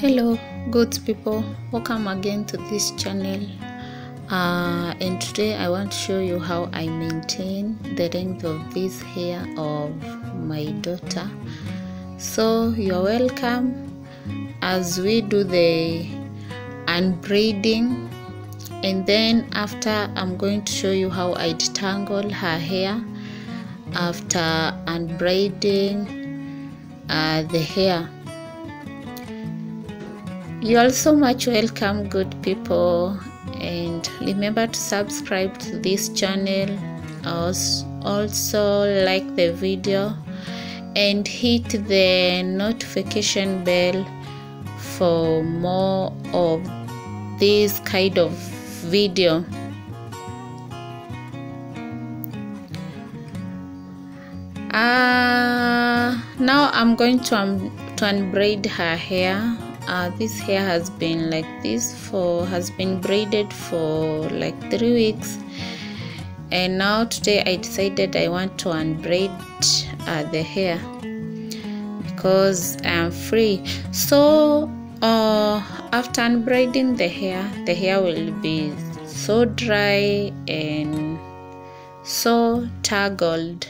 hello good people. Welcome again to this channel. Uh, and today i want to show you how i maintain the length of this hair of my daughter. So you're welcome. As we do the unbraiding and then after i'm going to show you how i detangle her hair. After unbraiding uh, the hair you're also much welcome good people and remember to subscribe to this channel. Also like the video and hit the notification bell for more of this kind of video. Uh, now i'm going to, um, to unbraid her hair uh, this hair has been like this for has been braided for like three weeks. And now today I decided I want to unbraid uh, the hair because I am free. So uh, after unbraiding the hair the hair will be so dry and so tangled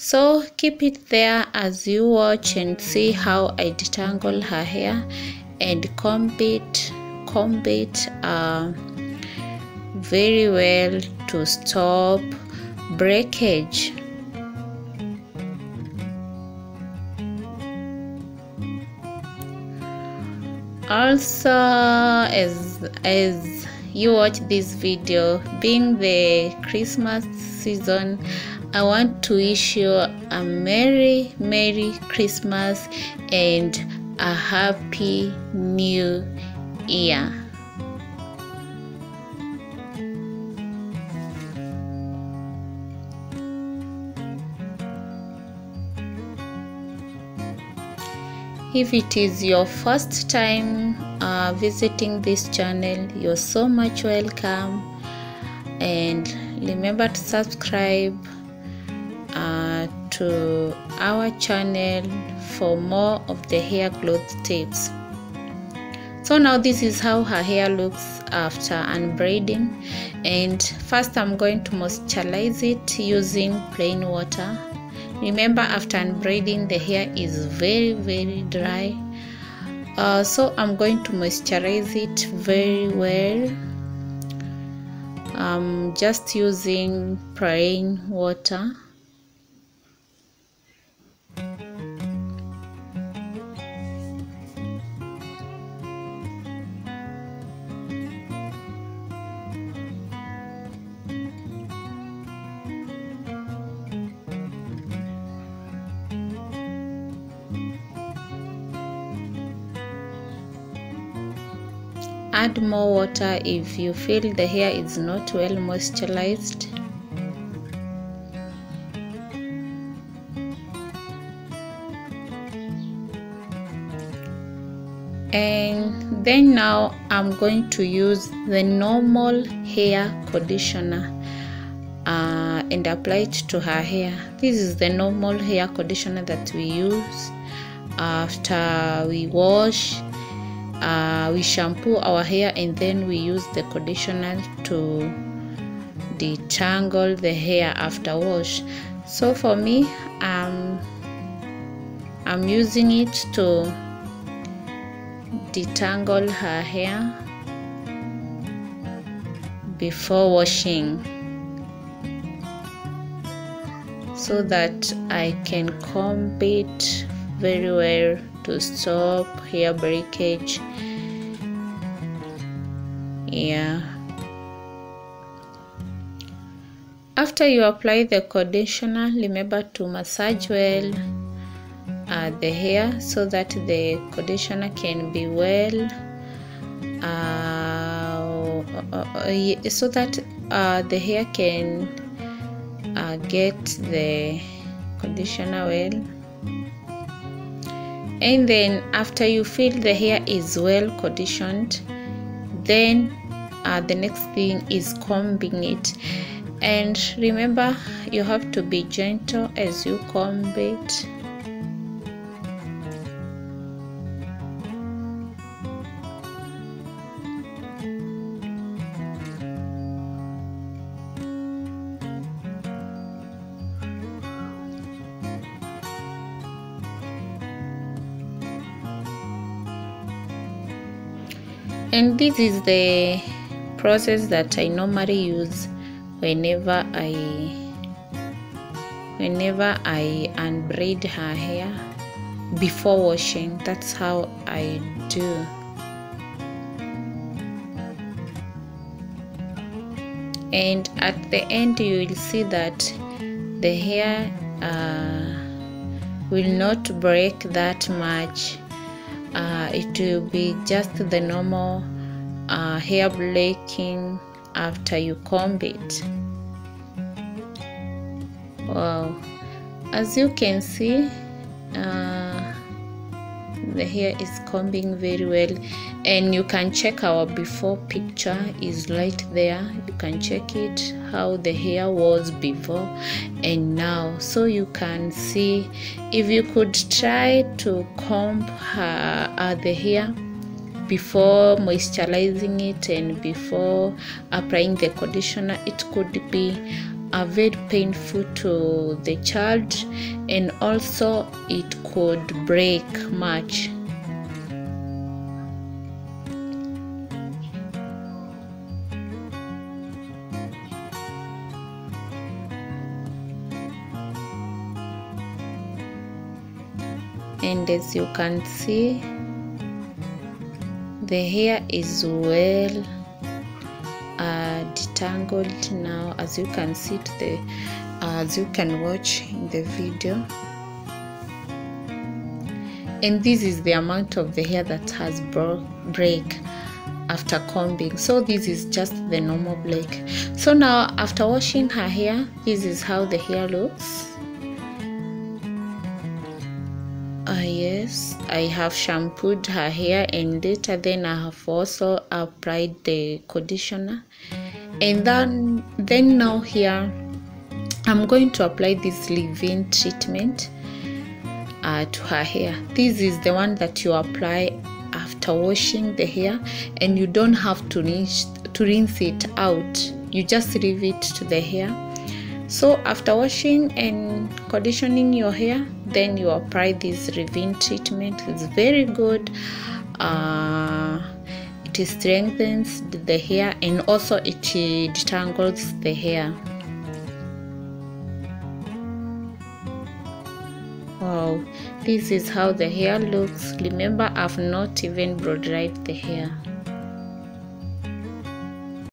so keep it there as you watch and see how I detangle her hair and comb it, comb it uh, very well to stop breakage. Also, as as you watch this video, being the Christmas season, I want to wish you a Merry, Merry Christmas and a Happy New Year. If it is your first time uh, visiting this channel, you're so much welcome and remember to subscribe to our channel for more of the hair growth tips. So now this is how her hair looks after unbraiding. And first i'm going to moisturize it using plain water. Remember after unbraiding the hair is very very dry. Uh, so i'm going to moisturize it very well. I'm just using plain water add more water if you feel the hair is not well moisturized. And then now I'm going to use the normal hair conditioner uh, and apply it to her hair. This is the normal hair conditioner that we use after we wash uh, we shampoo our hair and then we use the conditioner to detangle the hair after wash. So for me um, I'm using it to detangle her hair before washing so that I can comb it very well to stop hair breakage. Yeah. After you apply the conditioner remember to massage well uh, the hair so that the conditioner can be well uh, so that uh, the hair can uh, get the conditioner well and then after you feel the hair is well conditioned. Then uh, the next thing is combing it. And remember you have to be gentle as you comb it and this is the process that I normally use whenever I whenever I unbraid her hair before washing. That's how I do. And at the end you will see that the hair uh, will not break that much uh, it will be just the normal uh, hair blaking after you comb it. Wow as you can see uh, the hair is combing very well. And you can check our before picture is right there. You can check it how the hair was before and now. So you can see if you could try to comb her, uh, the hair before moisturizing it and before applying the conditioner it could be uh, very painful to the child and also it could break much. And as you can see the hair is well detangled now as you can see the uh, as you can watch in the video. And this is the amount of the hair that has broke break after combing. So this is just the normal break. So now after washing her hair this is how the hair looks. Uh, yes. I have shampooed her hair and later then i have also applied the conditioner and then then now here i'm going to apply this leave-in treatment uh, to her hair. This is the one that you apply after washing the hair and you don't have to rinse to rinse it out. You just leave it to the hair. So after washing and conditioning your hair then you apply this leave-in treatment. It's very good. Uh, it strengthens the hair and also it detangles the hair. Wow this is how the hair looks. Remember i've not even blow dried the hair